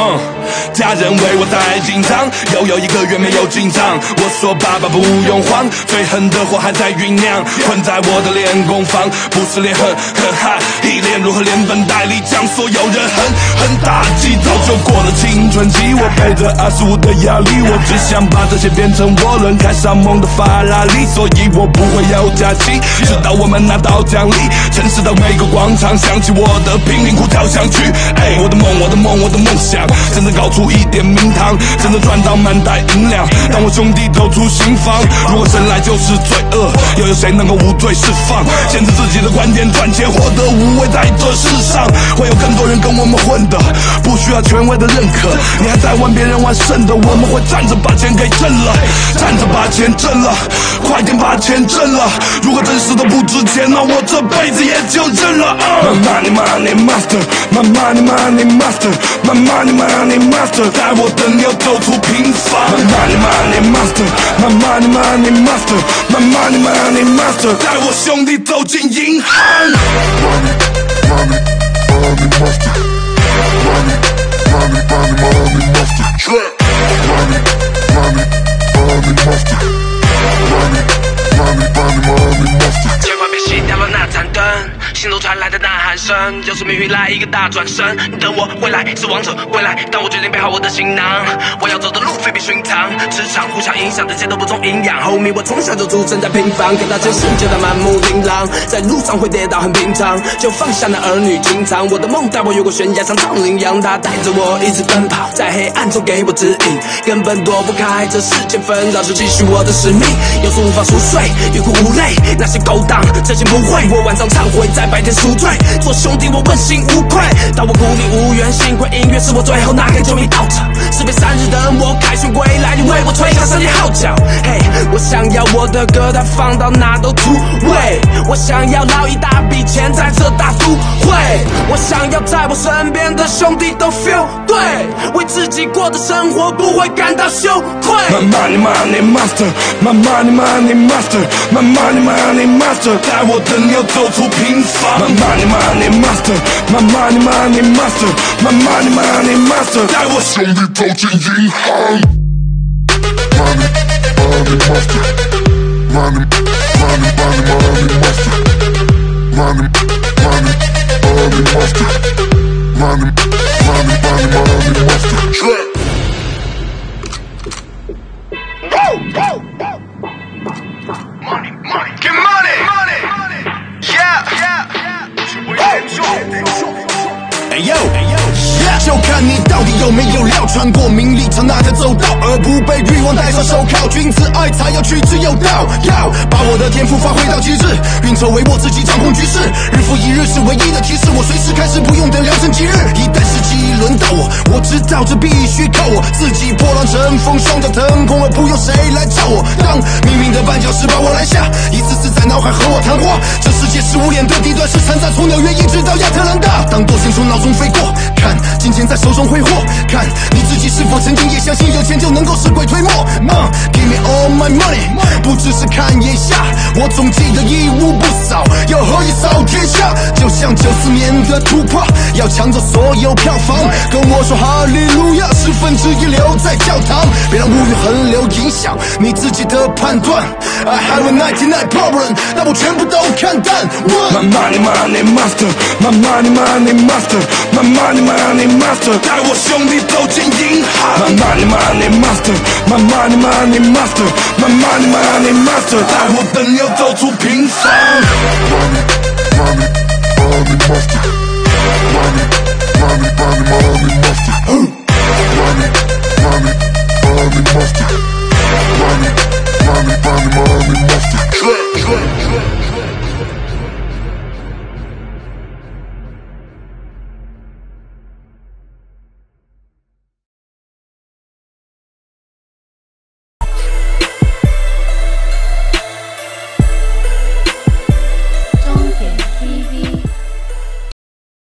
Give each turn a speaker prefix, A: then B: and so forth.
A: 嗯。家人为我太紧张，又有一个月没有进账。我说爸爸不用慌，最狠的火还在酝酿，困在我的练功房，不是练狠狠哈，一练如何连本带利将所有人狠狠打击。早就过了青春期，我背着二十五的压力，我只想把这些变成涡轮，开上梦的法拉利，所以我不会有假期，直到我们拿到奖励。城市的每个广场响起我的贫民窟交响曲，哎，我的梦，我的梦，我的梦想，真正搞出一点名堂，真的赚到满袋银两。当我兄弟走出刑房，如果生来就是罪恶，又有谁能够无罪释放？坚持自己的观点，赚钱获得无畏，在这世上会有更多人跟我们混的，需要权威的认可。你还在玩别人玩剩的，我们会站着把钱给挣了，站着把钱挣了，快点把钱挣了。如果真实的不值钱，那我这辈子也就认了。My money money master, my money money master, my money money master，带我的牛走出平凡。My money money master, my money money master, my money money master，带我兄弟走进银行。
B: 心中传来的呐喊声，又是命运来一个大转身。你等我回来，是王者归来。当我决定背好我的行囊，我要走的路非比寻常，磁场互相影响，这些都不重营养。homie，我从小就出生在平凡，看到这世界的满目琳琅，在路上会跌倒很平常，就放下那儿女情长。我的梦带我越过悬崖，像藏羚羊，它带着我一直奔跑，在黑暗中给我指引，根本躲不开这世间纷扰，就继续我的使命。有时无法熟睡，欲哭无泪，那些勾当真心不会。我晚上忏悔，在白天赎罪，做兄弟我问心无愧。当我孤立无援，幸亏音乐是我最后那根救命稻草。四月三日等我凯旋归来，你为我吹响胜利号角。嘿，我想要我的歌，它放到哪都突围。我想要捞一大笔钱在这大都会。我想要在我身边的兄弟都 feel 对，自己过的生活不会感到羞愧。
A: My money money master, my money money master, my money money master，带我的牛走出平凡。My money money master, my money money master, my money money master，带我兄弟走进银行。
C: Money, money master. Money, money, money, money master. Money, money, money master.
A: 哎呦，
D: 就看你到底有没有料，穿过名利场那条走道，而不被欲望戴上手铐。君子爱财要取之有道，要把我的天赋发挥到极致，运筹帷幄自己掌控局势，日复一日是唯一的提示。我随时开始，不用等良辰吉日。一旦时机轮到我，我知道这必须靠我自己破浪乘风，双脚腾空，而不用谁来罩我。当命运的绊脚石把我拦下，一次次在脑海和我谈话。这世界是无脸的地段，是参战从纽约一直到亚特兰大。当惰性从脑中飞过，看今在手中挥霍，看你自己是否曾经也相信有钱就能够使鬼推磨。Uh, give me all my money，不只是看眼下，我总记得一无不少，要何以扫天下？就像九四年的突破，要抢走所有票房，跟我说哈利路亚，十分之一留在教堂，让物欲横流影响你自己的判断。I have a ninety nine problem，但我全部都看淡。
A: My
D: One
A: money money master, my money money master, my money money master，带我兄弟走进银行。My money money master, my money money master, my money money master，带我的牛走出